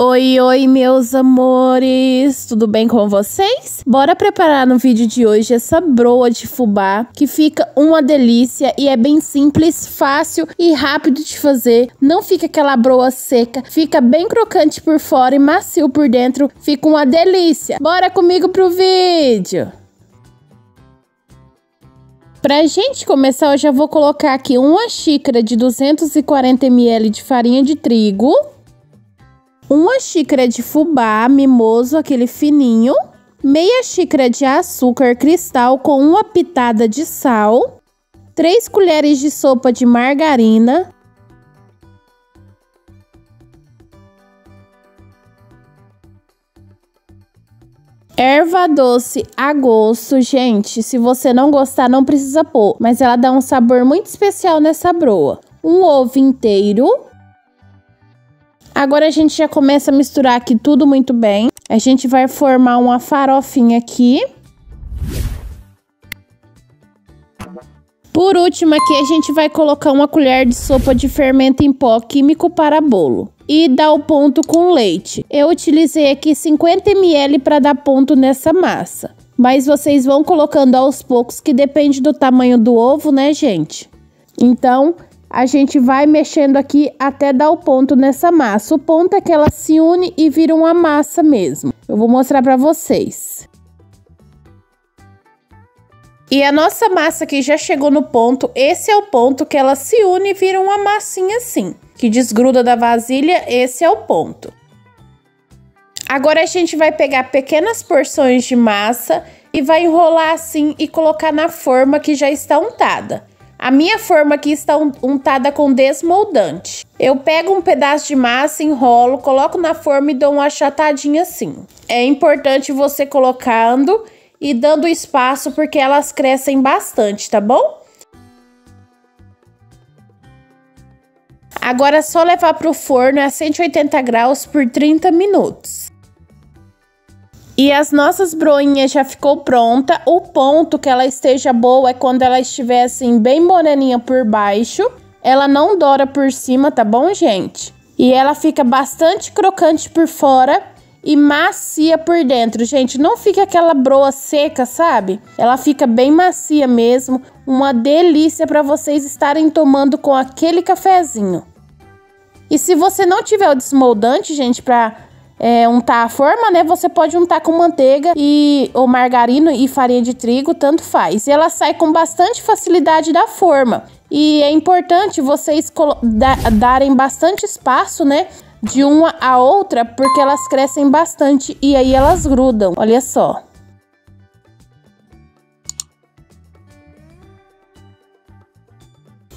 Oi, oi, meus amores! Tudo bem com vocês? Bora preparar no vídeo de hoje essa broa de fubá que fica uma delícia e é bem simples, fácil e rápido de fazer. Não fica aquela broa seca, fica bem crocante por fora e macio por dentro. Fica uma delícia! Bora comigo pro vídeo! Pra gente começar, eu já vou colocar aqui uma xícara de 240 ml de farinha de trigo uma xícara de fubá mimoso, aquele fininho, meia xícara de açúcar cristal com uma pitada de sal, 3 colheres de sopa de margarina, Erva doce a gosto, gente. Se você não gostar, não precisa pôr, mas ela dá um sabor muito especial nessa broa. Um ovo inteiro, Agora a gente já começa a misturar aqui tudo muito bem. A gente vai formar uma farofinha aqui. Por último aqui a gente vai colocar uma colher de sopa de fermento em pó químico para bolo. E dar o ponto com leite. Eu utilizei aqui 50 ml para dar ponto nessa massa. Mas vocês vão colocando aos poucos, que depende do tamanho do ovo, né, gente? Então, a gente vai mexendo aqui até dar o ponto nessa massa. O ponto é que ela se une e vira uma massa mesmo. Eu vou mostrar para vocês. E a nossa massa aqui já chegou no ponto. Esse é o ponto que ela se une e vira uma massinha assim, que desgruda da vasilha. Esse é o ponto. Agora a gente vai pegar pequenas porções de massa e vai enrolar assim e colocar na forma que já está untada. A minha forma aqui está untada com desmoldante. Eu pego um pedaço de massa, enrolo, coloco na forma e dou uma achatadinha assim. É importante você colocando e dando espaço porque elas crescem bastante, tá bom? Agora é só levar para o forno a 180 graus por 30 minutos. E as nossas broinhas já ficou pronta. O ponto que ela esteja boa é quando ela estiver assim bem moreninha por baixo. Ela não dora por cima, tá bom, gente? E ela fica bastante crocante por fora e macia por dentro. Gente, não fica aquela broa seca, sabe? Ela fica bem macia mesmo. Uma delícia para vocês estarem tomando com aquele cafezinho. E se você não tiver o desmoldante, gente, para é, untar a forma, né? Você pode untar com manteiga e ou margarina e farinha de trigo, tanto faz. E ela sai com bastante facilidade da forma. E é importante vocês da darem bastante espaço, né? De uma a outra, porque elas crescem bastante e aí elas grudam. Olha só.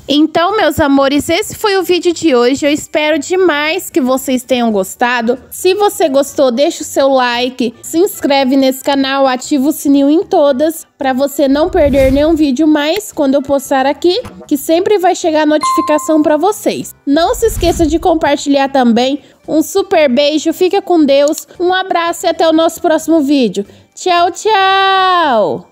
Então, meus amores, esse foi o vídeo de hoje. Eu espero demais que vocês tenham gostado. Se você gostou, deixa o seu like, se inscreve nesse canal, ativa o sininho em todas para você não perder nenhum vídeo mais quando eu postar aqui, que sempre vai chegar notificação para vocês. Não se esqueça de compartilhar também. Um super beijo, fica com Deus, um abraço e até o nosso próximo vídeo. Tchau, tchau!